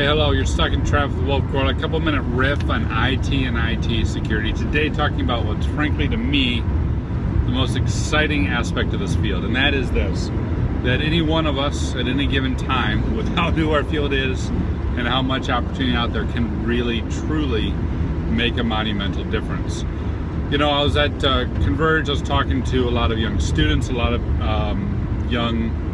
Hey, hello, you're stuck in traffic with Wolf Goerlich. A couple minute riff on IT and IT security. Today, talking about what's frankly to me the most exciting aspect of this field, and that is this that any one of us at any given time, with how new our field is and how much opportunity out there, can really truly make a monumental difference. You know, I was at uh, Converge, I was talking to a lot of young students, a lot of um, young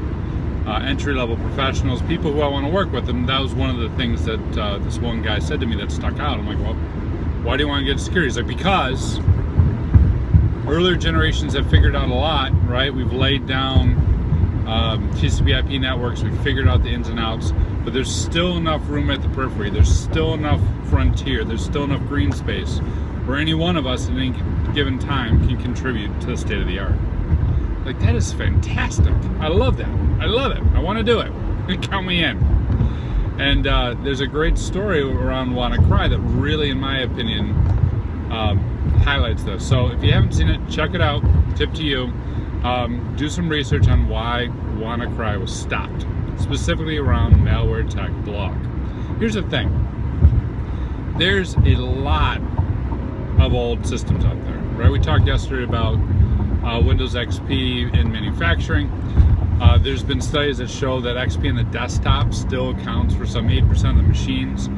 uh, entry-level professionals, people who I want to work with. And that was one of the things that uh, this one guy said to me that stuck out. I'm like, well, why do you want to get security? He's like, because earlier generations have figured out a lot, right? We've laid down um, TCP IP networks, we've figured out the ins and outs, but there's still enough room at the periphery. There's still enough frontier. There's still enough green space where any one of us at any given time can contribute to the state of the art. Like, that is fantastic. I love that. I love it. I want to do it. Count me in. And uh, there's a great story around WannaCry that really, in my opinion, um, highlights this. So if you haven't seen it, check it out. Tip to you. Um, do some research on why WannaCry was stopped, specifically around MalwareTech blog. Here's the thing. There's a lot of old systems out there, right? We talked yesterday about uh, Windows XP in manufacturing. Uh, there's been studies that show that XP in the desktop still accounts for some 8% of the machines,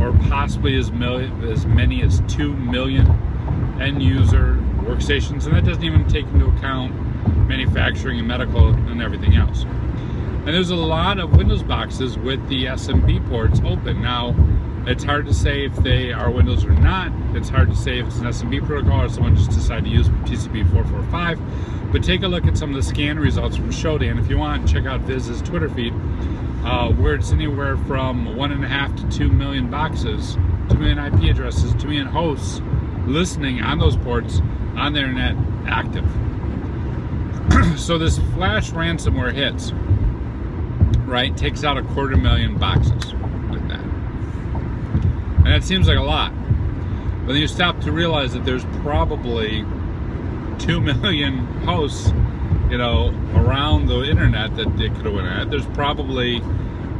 or possibly as, as many as 2 million end user workstations, and that doesn't even take into account manufacturing and medical and everything else. And there's a lot of Windows boxes with the SMB ports open. Now, it's hard to say if they are Windows or not. It's hard to say if it's an SMB protocol or someone just decided to use TCP 445. But take a look at some of the scan results from Shodan. If you want, check out Viz's Twitter feed, uh, where it's anywhere from one and a half to two million boxes, two million IP addresses, two million hosts listening on those ports on the internet active. so this flash ransomware hits, right, takes out a quarter million boxes. And that seems like a lot. But then you stop to realize that there's probably 2 million hosts, you know, around the internet that it could have went at. There's probably,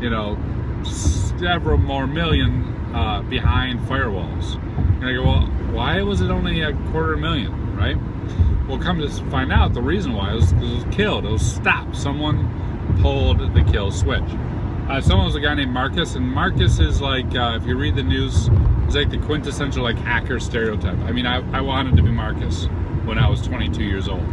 you know, several more million uh, behind firewalls. And I go, well, why was it only a quarter million, right? Well, come to find out, the reason why was because it was killed. It was stopped. Someone pulled the kill switch. Uh, someone was a guy named Marcus, and Marcus is like, uh, if you read the news, he's like the quintessential like hacker stereotype. I mean, I, I wanted to be Marcus when I was 22 years old.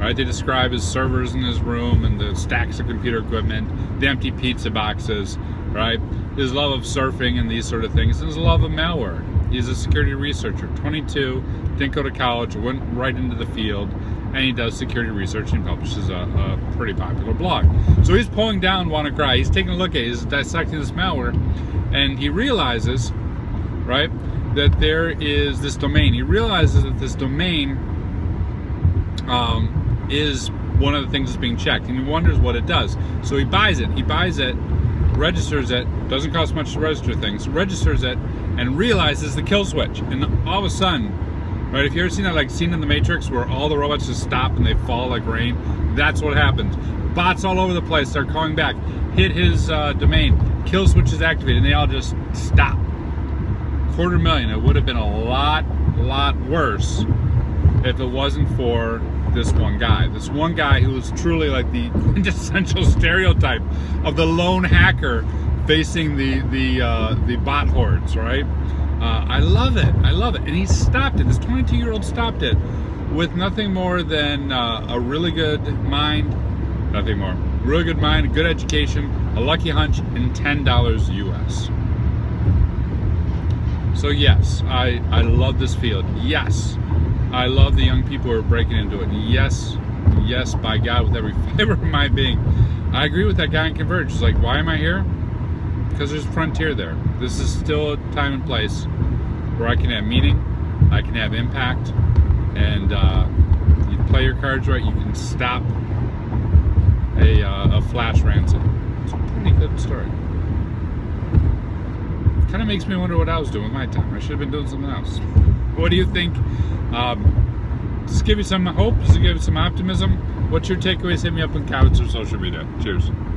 Right? They describe his servers in his room and the stacks of computer equipment, the empty pizza boxes, right? His love of surfing and these sort of things, and his love of malware. He's a security researcher, 22, didn't go to college, went right into the field, and he does security research and publishes a, a pretty popular blog. So he's pulling down WannaCry. He's taking a look at it. He's dissecting this malware, and he realizes, right, that there is this domain. He realizes that this domain um, is one of the things that's being checked, and he wonders what it does. So he buys it. He buys it, registers it. Doesn't cost much to register things. Registers it, and realizes the kill switch. And all of a sudden, Right? If you ever seen that like scene in the Matrix where all the robots just stop and they fall like rain, that's what happens. Bots all over the place start calling back, hit his uh, domain, kill switch is activated, and they all just stop. Quarter million. It would have been a lot, lot worse if it wasn't for this one guy. This one guy who was truly like the quintessential stereotype of the lone hacker facing the the uh, the bot hordes, right? Uh, I love it. I love it. And he stopped it. This 22 year old stopped it with nothing more than uh, a really good mind, nothing more. Really good mind, good education, a lucky hunch, and $10 US. So, yes, I, I love this field. Yes, I love the young people who are breaking into it. Yes, yes, by God, with every fiber of my being. I agree with that guy in Converge. He's like, why am I here? Because there's frontier there. This is still a time and place where I can have meaning, I can have impact, and uh, you play your cards right, you can stop a, uh, a flash ransom. It's a pretty good story. Kind of makes me wonder what I was doing with my time. I should have been doing something else. What do you think? Um, does give you some hope? It give you some optimism? What's your takeaways? Hit me up in comments or social media. Cheers.